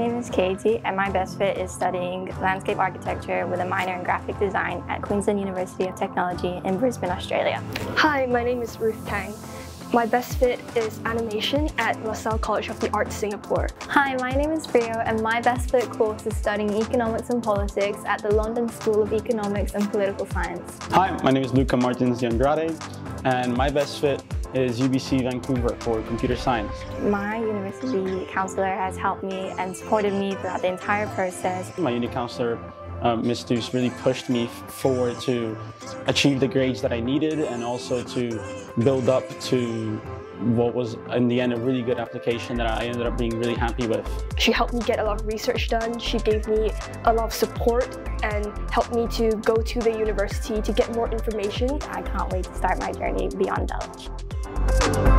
is Katie and my best fit is studying landscape architecture with a minor in graphic design at Queensland University of Technology in Brisbane, Australia. Hi, my name is Ruth Tang. My best fit is animation at LaSalle College of the Arts, Singapore. Hi, my name is Rio and my best fit course is studying economics and politics at the London School of Economics and Political Science. Hi, my name is Luca Martins de Andrade and my best fit is UBC Vancouver for computer science. My university counselor has helped me and supported me throughout the entire process. My uni counselor um, Ms. Deuce really pushed me forward to achieve the grades that I needed and also to build up to what was in the end a really good application that I ended up being really happy with. She helped me get a lot of research done. She gave me a lot of support and helped me to go to the university to get more information. I can't wait to start my journey beyond Dulwich. Thank you